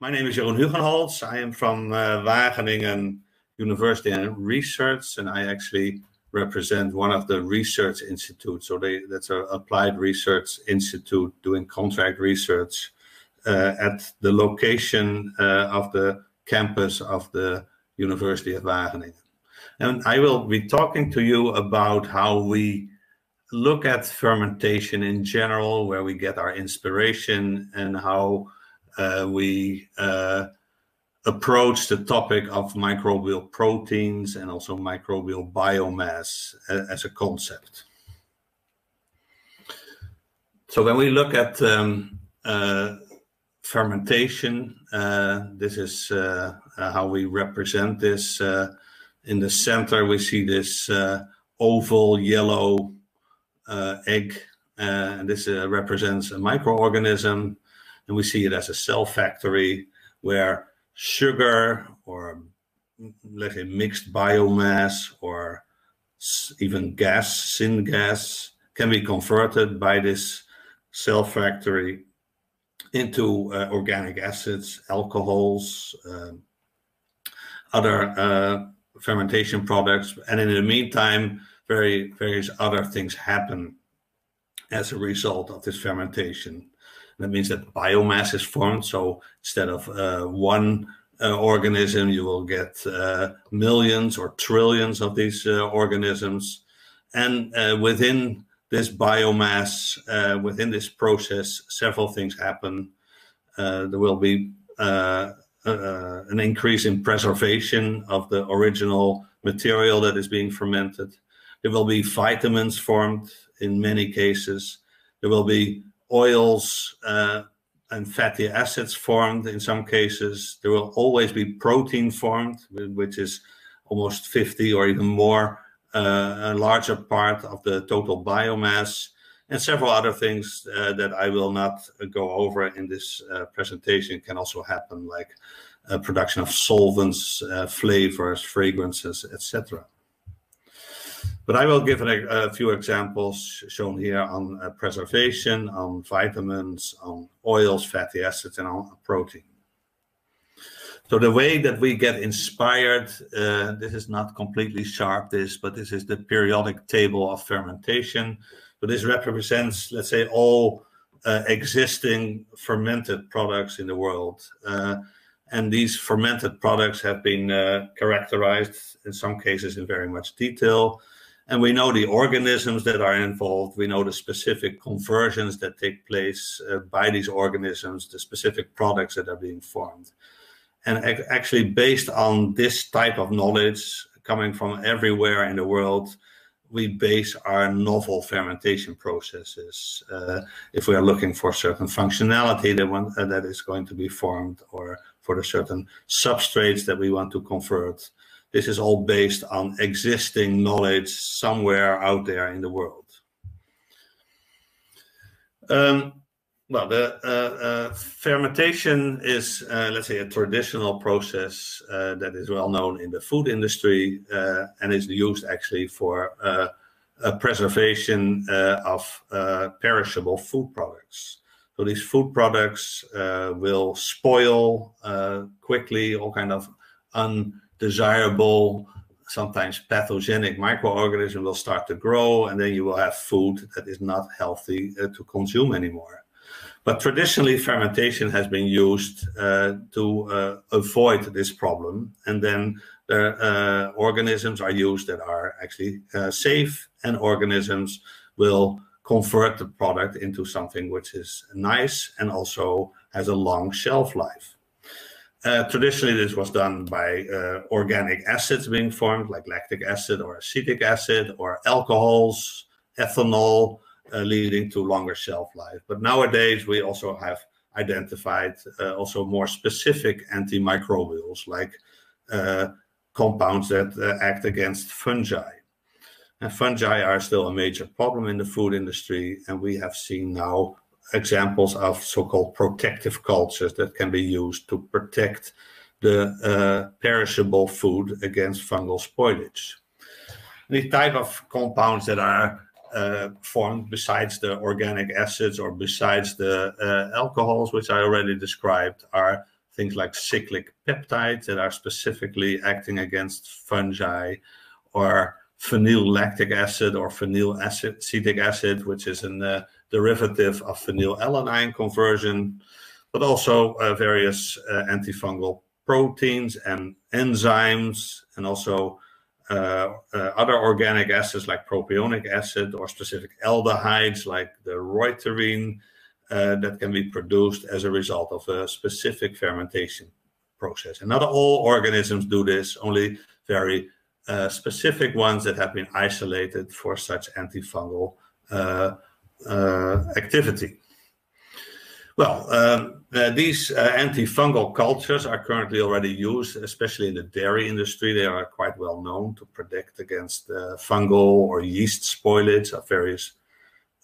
My name is Jeroen Hugenholtz. I am from uh, Wageningen University and Research, and I actually represent one of the research institutes. So they, that's an applied research institute doing contract research uh, at the location uh, of the campus of the University of Wageningen. And I will be talking to you about how we look at fermentation in general, where we get our inspiration, and how we uh, approach the topic of microbial proteins and also microbial biomass as a concept. So when we look at um, uh, fermentation, uh, this is uh, uh how we represent this. Uh, in the center, we see this uh, oval yellow egg, and this represents a microorganism, and we see it as a cell factory where sugar or let's say mixed biomass or even gas, syngas, can be converted by this cell factory into uh, organic acids, alcohols, uh, other uh, fermentation products. And in the meantime, very various other things happen as a result of this fermentation. That means that biomass is formed. So instead of uh, one uh, organism, you will get uh, millions or trillions of these uh, organisms. And uh, within this biomass, within this process, several things happen. there will be an increase in preservation of the original material that is being fermented. There will be vitamins formed in many cases. There will be oils uh, and fatty acids formed in some cases. There will always be protein formed, which is almost 50 or even more, uh, a larger part of the total biomass, and several other things uh, that I will not go over in this uh, presentation can also happen, like uh, production of solvents, uh, flavors, fragrances, etc. But I will give a, a few examples shown here on uh, preservation, on vitamins, on oils, fatty acids, and on protein. So the way that we get inspired, uh, this is not completely sharp, this, but this is the periodic table of fermentation. So this represents, let's say, all uh, existing fermented products in the world. Uh, and these fermented products have been uh, characterized in some cases in very much detail and we know the organisms that are involved. We know the specific conversions that take place uh, by these organisms, the specific products that are being formed. And ac actually, based on this type of knowledge coming from everywhere in the world, we base our novel fermentation processes. Uh, if we are looking for certain functionality that, one, uh, that is going to be formed or for the certain substrates that we want to convert, this is all based on existing knowledge somewhere out there in the world. Um, well, the uh, uh, fermentation is, uh, let's say, a traditional process uh, that is well known in the food industry uh, and is used actually for uh, preservation of perishable food products. So these food products will spoil quickly, all kind of un desirable, sometimes pathogenic microorganism will start to grow, and then you will have food that is not healthy uh, to consume anymore. But traditionally, fermentation has been used uh, to uh, avoid this problem, and then the uh, organisms are used that are actually uh, safe, and organisms will convert the product into something which is nice and also has a long shelf life. Uh, traditionally, this was done by uh, organic acids being formed, like lactic acid or acetic acid, or alcohols, ethanol, uh, leading to longer shelf life. But nowadays, we also have identified uh, also more specific antimicrobials, like uh, compounds that act against fungi. And fungi are still a major problem in the food industry, and we have seen now examples of so-called protective cultures that can be used to protect the uh, perishable food against fungal spoilage. The type of compounds that are uh, formed besides the organic acids or besides the uh, alcohols, which I already described, are things like cyclic peptides that are specifically acting against fungi, or phenyl lactic acid or phenyl acetic acid, which is a uh, derivative of phenylalanine conversion, but also uh, various uh, antifungal proteins and enzymes, and also uh, uh, other organic acids like propionic acid or specific aldehydes like the reuterin uh, that can be produced as a result of a specific fermentation process. And not all organisms do this, only very uh, specific ones that have been isolated for such antifungal uh, activity. Well, um, uh, these uh, antifungal cultures are currently already used, especially in the dairy industry. They are quite well known to protect against uh, fungal or yeast spoilage of various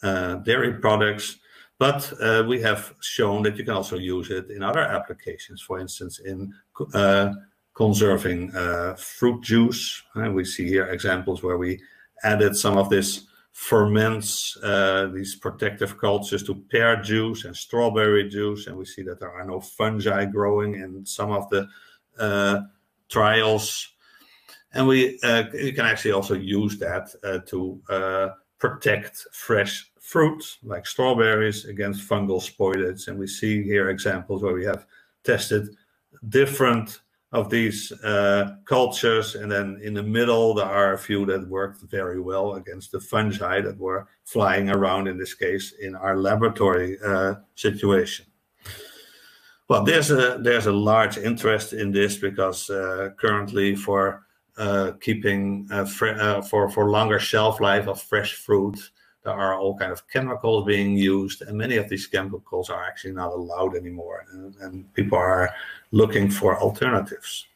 uh, dairy products. But uh, we have shown that you can also use it in other applications, for instance, in uh, conserving fruit juice. And we see here examples where we added some of this ferments uh, these protective cultures to pear juice and strawberry juice, and we see that there are no fungi growing in some of the uh, trials. And we uh, you can actually also use that uh, to uh, protect fresh fruit like strawberries against fungal spoilage. And we see here examples where we have tested different of these uh, cultures. And then in the middle, there are a few that worked very well against the fungi that were flying around, in this case, in our laboratory uh, situation. Well, there's a there's a large interest in this because uh, currently for uh, keeping uh, for for longer shelf life of fresh fruit, there are all kind of chemicals being used, and many of these chemicals are actually not allowed anymore, and, and people are looking for alternatives.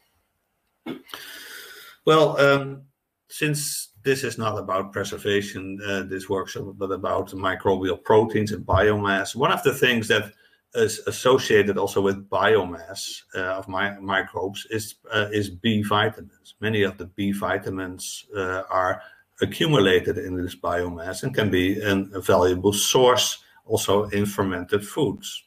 Well, um, since this is not about preservation, uh, this workshop, but about microbial proteins and biomass, one of the things that is associated also with biomass uh, of my, microbes is uh, is B vitamins. Many of the B vitamins uh, are accumulated in this biomass and can be an, a valuable source also in fermented foods.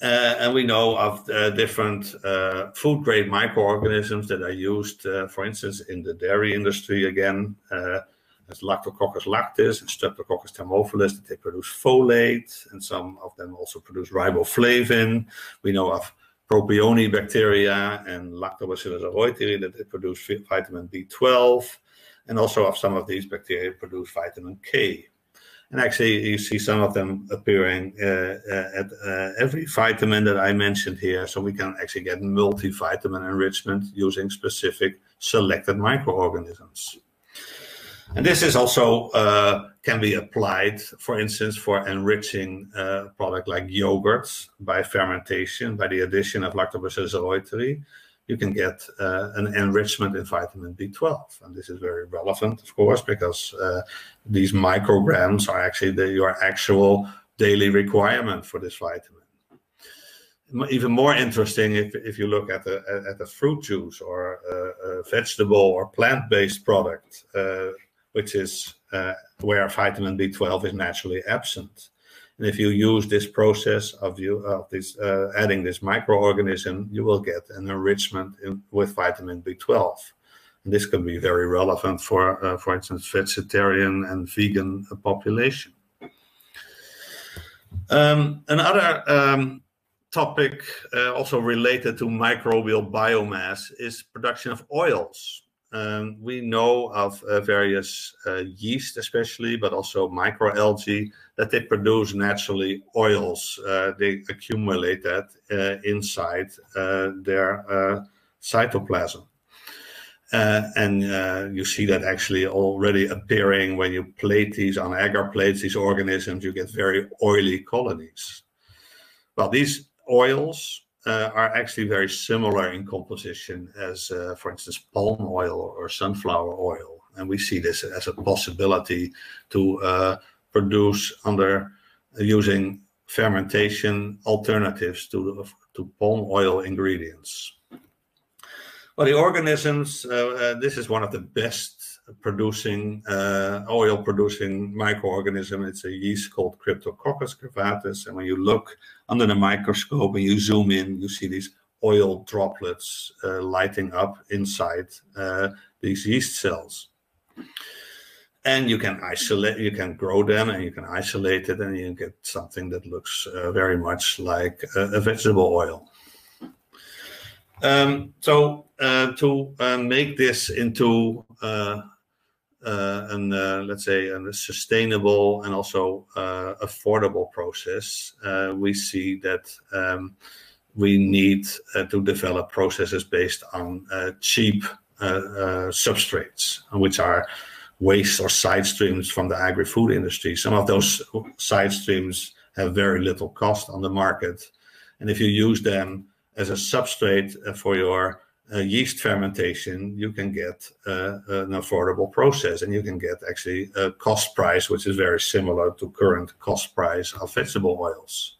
Uh, and we know of uh, different uh, food grade microorganisms that are used, uh, for instance, in the dairy industry again, uh, as Lactococcus lactis and Streptococcus thermophilus, that they produce folate, and some of them also produce riboflavin. We know of propionibacteria and Lactobacillus reuteri that they produce vitamin B12, and also of some of these bacteria produce vitamin K. And actually, you see some of them appearing uh, uh, at uh, every vitamin that I mentioned here. So we can actually get multivitamin enrichment using specific selected microorganisms. And this is also uh, can be applied, for instance, for enriching a product like yogurts by fermentation, by the addition of Lactobacillus reuteri you can get uh, an enrichment in vitamin B12. And this is very relevant, of course, because uh, these micrograms are actually the, your actual daily requirement for this vitamin. Even more interesting if, if you look at a, at a fruit juice or a, a vegetable or plant-based product, uh, which is uh, where vitamin B12 is naturally absent. And if you use this process of you of this uh, adding this microorganism, you will get an enrichment in, with vitamin B12. And this can be very relevant for, uh, for instance, vegetarian and vegan population. Um, another um, topic uh, also related to microbial biomass is production of oils. Um, we know of uh, various uh, yeast, especially, but also microalgae, that they produce naturally oils. Uh, they accumulate that uh, inside uh, their uh, cytoplasm. and you see that actually already appearing when you plate these on agar plates, these organisms, you get very oily colonies. Well, these oils uh, are actually very similar in composition as, uh, for instance, palm oil or sunflower oil. And we see this as a possibility to uh, produce under using fermentation alternatives to, to palm oil ingredients. Well, the organisms, uh, uh, this is one of the best producing uh, oil producing microorganism. It's a yeast called Cryptococcus curvatus. And when you look under the microscope and you zoom in, you see these oil droplets uh, lighting up inside uh, these yeast cells. And you can isolate, you can grow them and you can isolate it and you get something that looks uh, very much like a vegetable oil. Um, so uh, to uh, make this into uh an, uh, let's say, a sustainable and also uh, affordable process, we see that um, we need to develop processes based on cheap substrates, which are waste or side streams from the agri-food industry. Some of those side streams have very little cost on the market, and if you use them as a substrate uh, for your uh, yeast fermentation, you can get uh, an affordable process and you can get actually a cost price, which is very similar to current cost price of vegetable oils.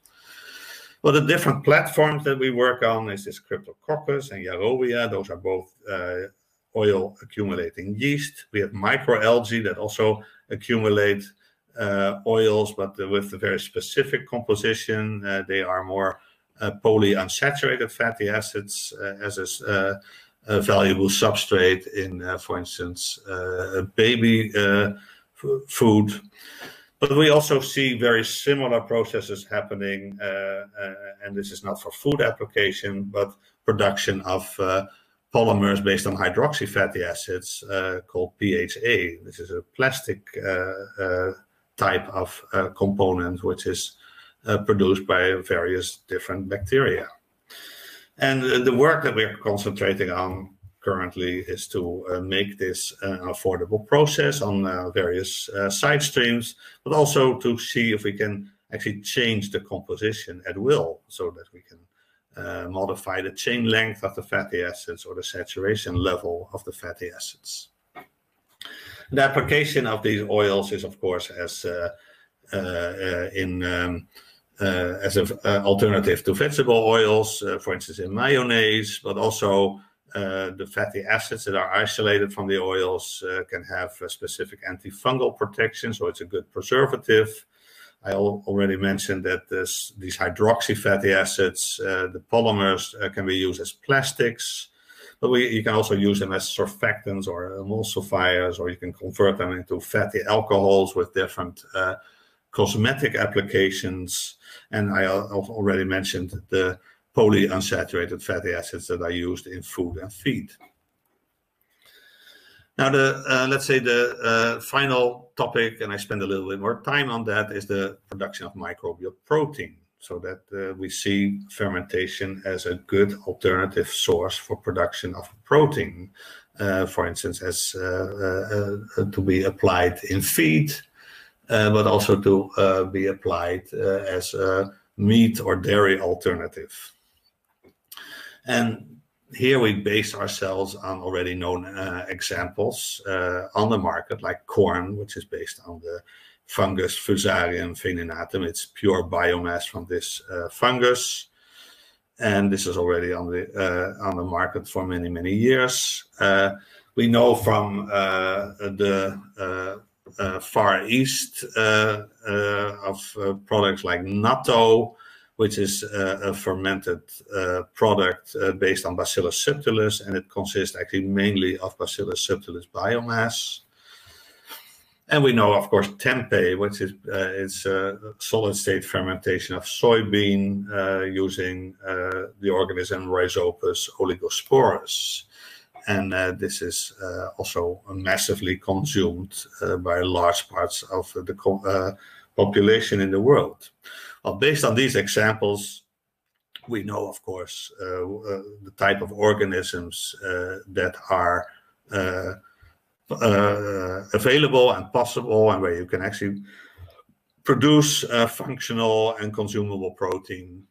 Well, the different platforms that we work on is this Cryptococcus and Yarrowia. Those are both uh, oil accumulating yeast. We have microalgae that also accumulate uh, oils, but with a very specific composition. Uh, they are more polyunsaturated fatty acids uh, as a, uh, a, valuable substrate in, for instance, baby food. But we also see very similar processes happening, and this is not for food application, but production of polymers based on hydroxy fatty acids uh, called PHA. This is a plastic uh, uh, type of component which is uh, produced by various different bacteria. And uh, the work that we're concentrating on currently is to uh, make this an affordable process on uh, various uh, side streams, but also to see if we can actually change the composition at will so that we can uh, modify the chain length of the fatty acids or the saturation level of the fatty acids. The application of these oils is, of course, as in um, uh, as an uh, alternative to vegetable oils, uh, for instance, in mayonnaise, but also the fatty acids that are isolated from the oils can have specific antifungal protection, so it's a good preservative. I already mentioned that this, these hydroxy fatty acids, uh, the polymers uh, can be used as plastics, but we, you can also use them as surfactants or emulsifiers, or you can convert them into fatty alcohols with different uh, cosmetic applications. And I already mentioned the polyunsaturated fatty acids that are used in food and feed. Now, the uh, let's say the uh, final topic, and I spend a little bit more time on that, is the production of microbial protein. So that uh, we see fermentation as a good alternative source for production of protein. Uh, for instance, as uh, uh, to be applied in feed, but also to uh, be applied uh, as a meat or dairy alternative. And here we base ourselves on already known uh, examples uh, on the market, like Quorn, which is based on the fungus Fusarium venenatum. It's pure biomass from this uh, fungus, and this is already on the on the market for many many years. we know from the uh, Far East uh, uh, of products like natto, which is a fermented product based on Bacillus subtilis, and it consists actually mainly of Bacillus subtilis biomass. And we know, of course, tempeh, which is uh, it's a solid state fermentation of soybean uh, using uh, the organism Rhizopus oligosporus and uh, this is uh, also massively consumed uh, by large parts of the uh, population in the world. Well, based on these examples, we know, of course, uh, uh, the type of organisms that are available and possible, and where you can actually produce functional and consumable protein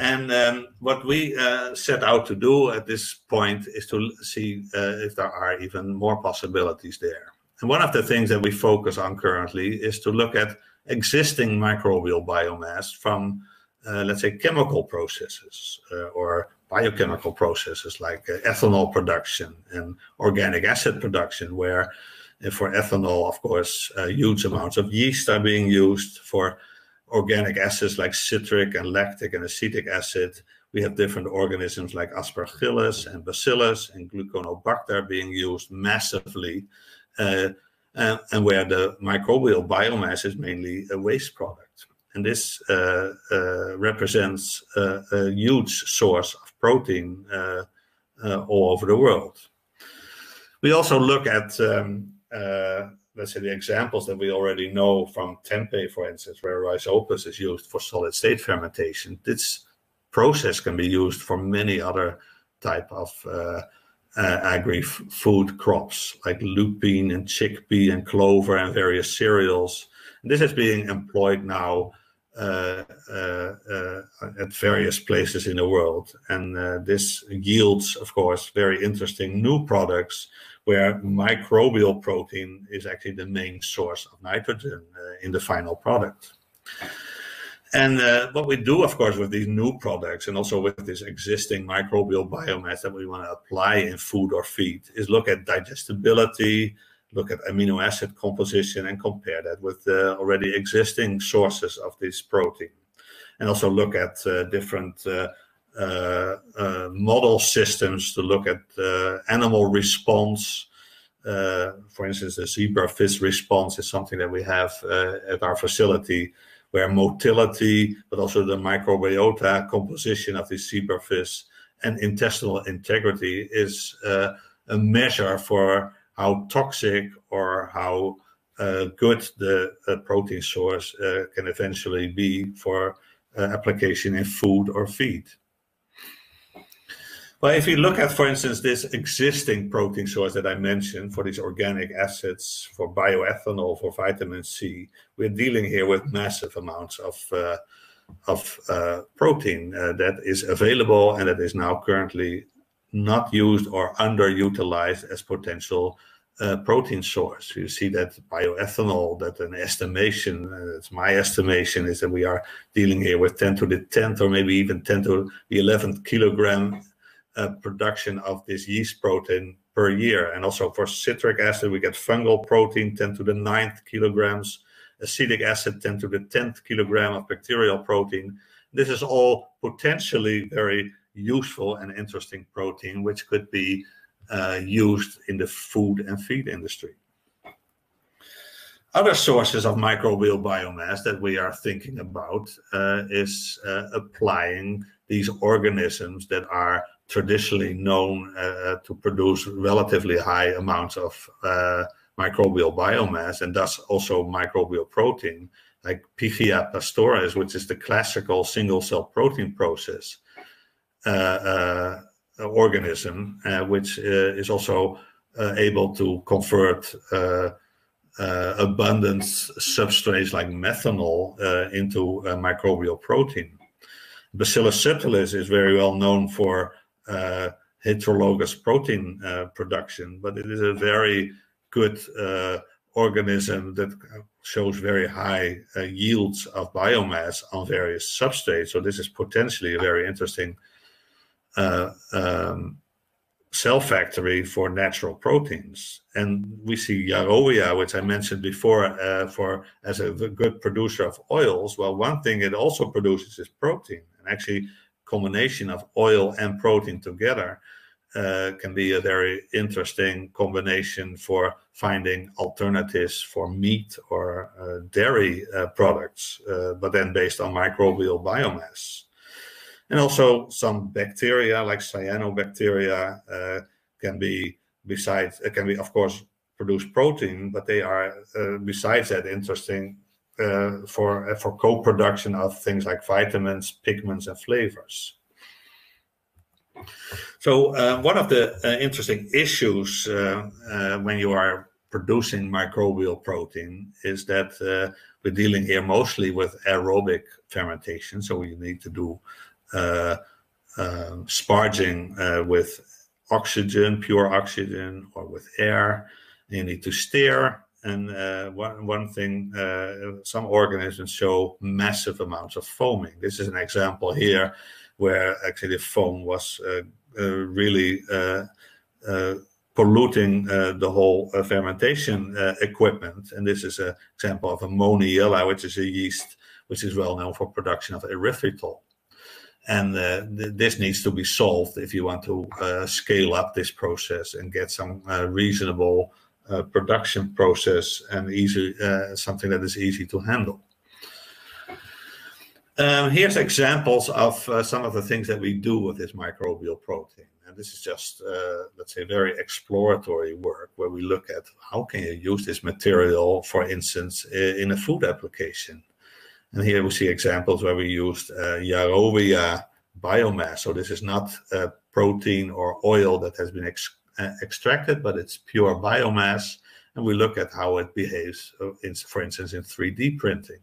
and um, what we uh, set out to do at this point is to see uh, if there are even more possibilities there. And one of the things that we focus on currently is to look at existing microbial biomass from, uh, let's say, chemical processes uh, or biochemical processes like uh, ethanol production and organic acid production, where uh, for ethanol, of course, huge amounts of yeast are being used. For organic acids like citric and lactic and acetic acid, we have different organisms like aspergillus and bacillus and gluconobacter being used massively, uh, and, and, where the microbial biomass is mainly a waste product. And this uh, uh, represents a huge source of protein uh, uh, all over the world. We also look at um, uh, let's say the examples that we already know from tempeh, for instance, where rhizopus is used for solid state fermentation. This process can be used for many other type of uh, uh, agri-food crops like lupine and chickpea and clover and various cereals. And this is being employed now uh, uh, uh at various places in the world. And uh, this yields, of course, very interesting new products where microbial protein is actually the main source of nitrogen uh, in the final product. And uh, what we do, of course, with these new products and also with this existing microbial biomass that we want to apply in food or feed is look at digestibility, look at amino acid composition, and compare that with the already existing sources of this protein. And also look at uh, different uh, uh, uh model systems to look at uh, animal response. Uh, for instance, the zebrafish response is something that we have at our facility where motility, but also the microbiota composition of the zebrafish and intestinal integrity is uh, a measure for how toxic or how uh, good the uh, protein source uh, can eventually be for uh, application in food or feed. Well, if you look at, for instance, this existing protein source that I mentioned for these organic acids, for bioethanol, for vitamin C, we're dealing here with massive amounts of uh, of uh, protein uh, that is available and that is now currently not used or underutilized as potential uh, protein source. You see that bioethanol, that an estimation, uh, it's my estimation, is that we are dealing here with 10 to the 10th or maybe even 10 to the 11th kilogram uh, production of this yeast protein per year. And also for citric acid, we get fungal protein 10 to the ninth kilograms, acetic acid 10 to the 10th kilogram of bacterial protein. This is all potentially very useful and interesting protein, which could be uh, used in the food and feed industry. Other sources of microbial biomass that we are thinking about uh, is uh, applying these organisms that are traditionally known uh, to produce relatively high amounts of uh, microbial biomass and thus also microbial protein, like Pichia pastoris, which is the classical single cell protein process uh, uh organism, uh, which uh, is also able to convert abundant substrates like methanol into microbial protein. Bacillus subtilis is very well known for uh, heterologous protein uh, production, but it is a very good uh, organism that shows very high uh, yields of biomass on various substrates. So this is potentially a very interesting uh, um, cell factory for natural proteins. And we see Yarrowia, which I mentioned before, uh, for as a good producer of oils. Well, one thing it also produces is protein, and actually combination of oil and protein together uh, can be a very interesting combination for finding alternatives for meat or uh, dairy uh, products, uh, but then based on microbial biomass. And also some bacteria like cyanobacteria uh, can be besides, it can be of course produce protein, but they are uh, besides that interesting uh, for uh, for co-production of things like vitamins, pigments, and flavors. So uh, one of the uh, interesting issues uh, uh, when you are producing microbial protein is that we're dealing here mostly with aerobic fermentation. So you need to do sparging with oxygen, pure oxygen, or with air. You need to stir and uh, one, one thing, uh, some organisms show massive amounts of foaming. This is an example here where actually the foam was uh, uh, really uh, polluting the whole fermentation equipment. And this is an example of a Moniliella, which is a yeast which is well known for production of erythritol. And uh, th this needs to be solved if you want to uh, scale up this process and get some uh, production process and easy something that is easy to handle. Um, here's examples of uh, some of the things that we do with this microbial protein. And this is just, uh, let's say, very exploratory work where we look at how can you use this material, for instance, in a food application. And here we see examples where we used uh, Yarrowia biomass. So this is not a protein or oil that has been ex uh, extracted, but it's pure biomass. And we look at how it behaves, uh, in, for instance, in 3D printing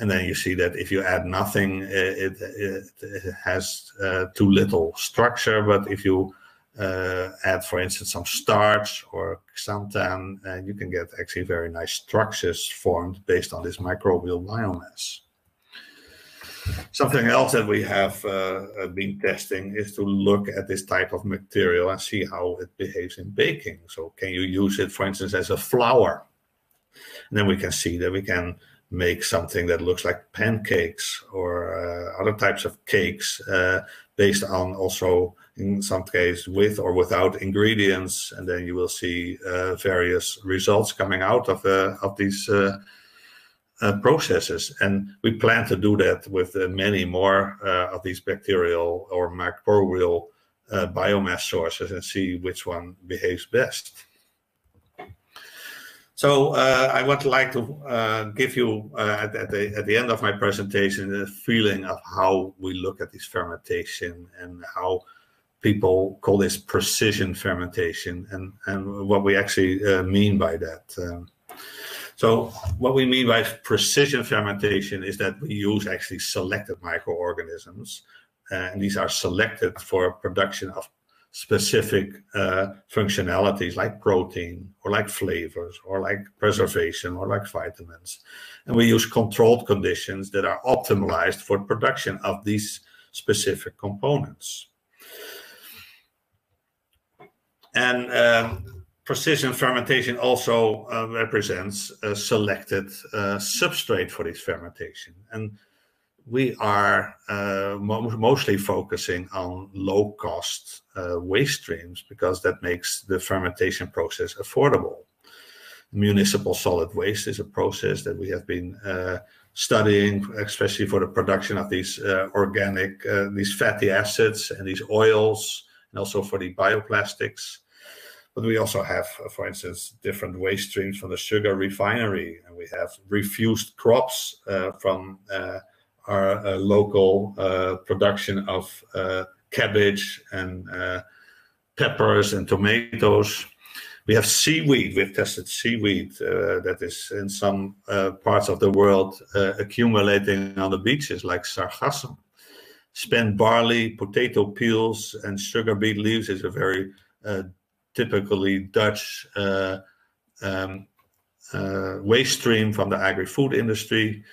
and then you see that if you add nothing, it, it, it has uh, too little structure. But if you uh, add, for instance, some starch or xanthan, uh, you can get actually very nice structures formed based on this microbial biomass. Something else that we have uh, been testing is to look at this type of material and see how it behaves in baking. So can you use it, for instance, as a flour? And then we can see that we can make something that looks like pancakes or uh, other types of cakes uh, based on also in some case with or without ingredients and then you will see uh, various results coming out of uh, of these uh, uh, processes and we plan to do that with many more of these bacterial or microbial biomass sources and see which one behaves best. So uh, I would like to uh, give you uh, at, at, the, at the end of my presentation a feeling of how we look at this fermentation and how people call this precision fermentation and, and what we actually uh, mean by that. Um, so what we mean by precision fermentation is that we use actually selected microorganisms uh, and these are selected for production of specific uh, functionalities like protein or like flavors or like preservation or like vitamins. And we use controlled conditions that are optimized for production of these specific components. And um, precision fermentation also uh, represents a selected uh, substrate for this fermentation. And we are uh, mo mostly focusing on low cost uh, waste streams because that makes the fermentation process affordable. Municipal solid waste is a process that we have been uh, studying, especially for the production of these uh, organic, these fatty acids and these oils, and also for the bioplastics. But we also have, for instance, different waste streams from the sugar refinery, and we have refused crops uh, from our uh, local uh, production of uh, cabbage and peppers and tomatoes. We have seaweed. We've tested seaweed that is in some parts of the world accumulating on the beaches, like sargassum spent barley, potato peels, and sugar beet leaves is a very uh, typically Dutch uh, um, uh, waste stream from the agri-food industry.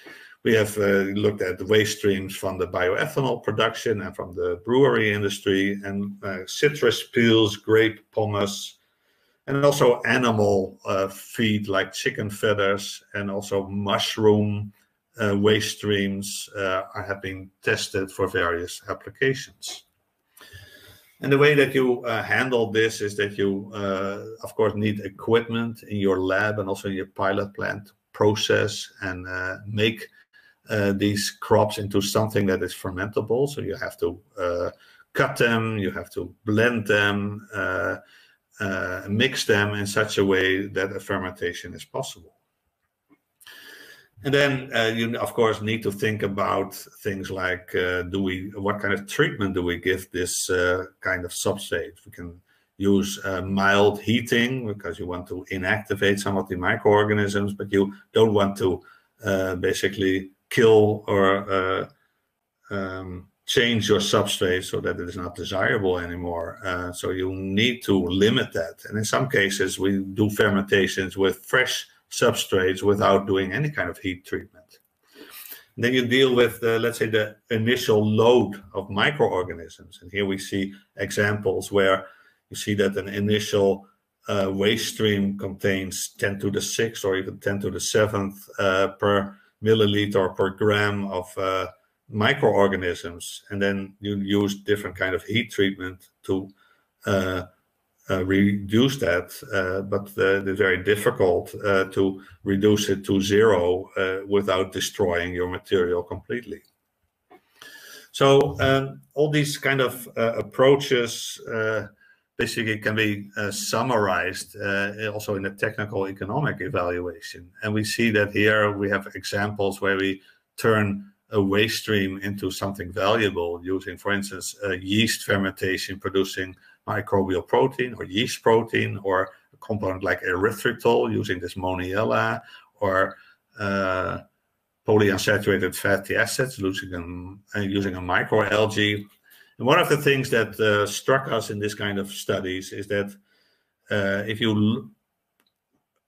We have uh, looked at the waste streams from the bioethanol production and from the brewery industry and citrus peels, grape pomace, and also animal uh, feed like chicken feathers and also mushroom uh, waste streams uh, have been tested for various applications. And the way that you uh, handle this is that you, uh, of course, need equipment in your lab and also in your pilot plant process and uh, make uh, these crops into something that is fermentable. So you have to uh, cut them, you have to blend them, uh mix them in such a way that a fermentation is possible. And then uh, you, of course, need to think about things like uh, do we, what kind of treatment do we give this kind of substrate? We can use mild heating because you want to inactivate some of the microorganisms, but you don't want to basically kill or uh, um, change your substrate so that it is not desirable anymore. Uh, so you need to limit that. And in some cases, we do fermentations with fresh substrates without doing any kind of heat treatment. then you deal with, let's say, the initial load of microorganisms. And here we see examples where you see that an initial uh, waste stream contains 10 to the 6th or even 10 to the 7th uh, per milliliter per gram of uh, microorganisms. And then you use different kind of heat treatment to uh, reduce that, uh, but it's very difficult uh, to reduce it to zero without destroying your material completely. So um, all these kind of approaches basically can be uh, summarized uh, also in a technical economic evaluation. And we see that here we have examples where we turn a waste stream into something valuable using, for instance, yeast fermentation producing microbial protein or yeast protein or a compound like erythritol using this Moniliella or uh, polyunsaturated fatty acids using a, uh, using a microalgae. And one of the things that uh, struck us in this kind of studies is that uh, if you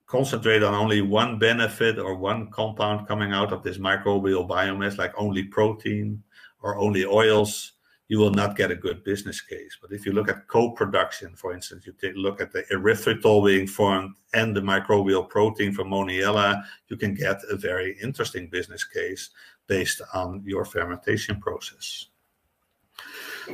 concentrate on only one benefit or one compound coming out of this microbial biomass, like only protein or only oils, you will not get a good business case. But if you look at co-production, for instance, you take look at the erythritol being formed and the microbial protein from Moniliella, you can get a very interesting business case based on your fermentation process.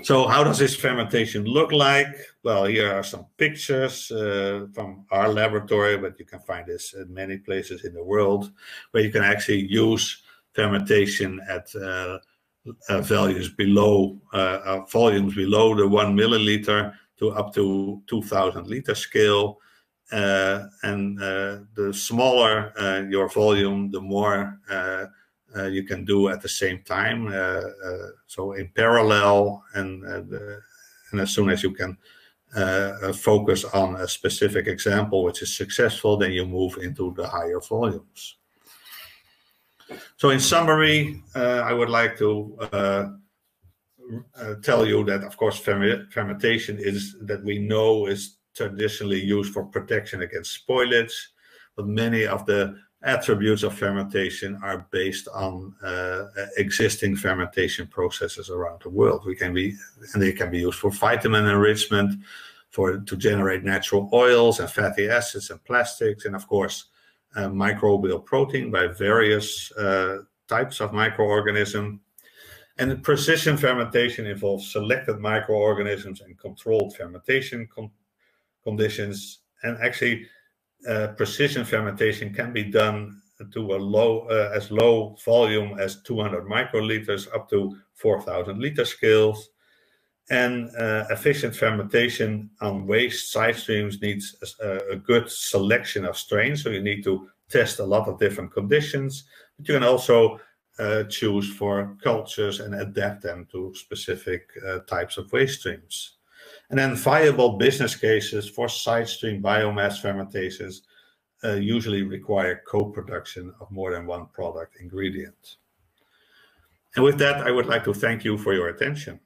So how does this fermentation look like? Well, here are some pictures uh, from our laboratory, but you can find this in many places in the world where you can actually use fermentation at uh, uh, values below uh, uh, volumes below the one milliliter to up to 2000 liter scale. Uh, and uh, the smaller uh, your volume, the more you can do at the same time. so in parallel, and and as soon as you can focus on a specific example which is successful, then you move into the higher volumes. So in summary, uh, I would like to uh, uh, tell you that, of course, fermentation is that we know is traditionally used for protection against spoilage, but many of the attributes of fermentation are based on uh, existing fermentation processes around the world. We can be, and they can be used for vitamin enrichment, for to generate natural oils and fatty acids and plastics, and of course, microbial protein by various uh, types of microorganism. And precision fermentation involves selected microorganisms and controlled fermentation con conditions. And actually, uh, precision fermentation can be done to a low, uh, as low volume as 200 microliters up to 4,000 liter scales. And uh, efficient fermentation on waste side streams needs a, a, good selection of strains. So you need to test a lot of different conditions, but you can also uh, choose for cultures and adapt them to specific uh, types of waste streams. And then viable business cases for side stream biomass fermentations uh, usually require co-production of more than one product ingredient. And with that, I would like to thank you for your attention.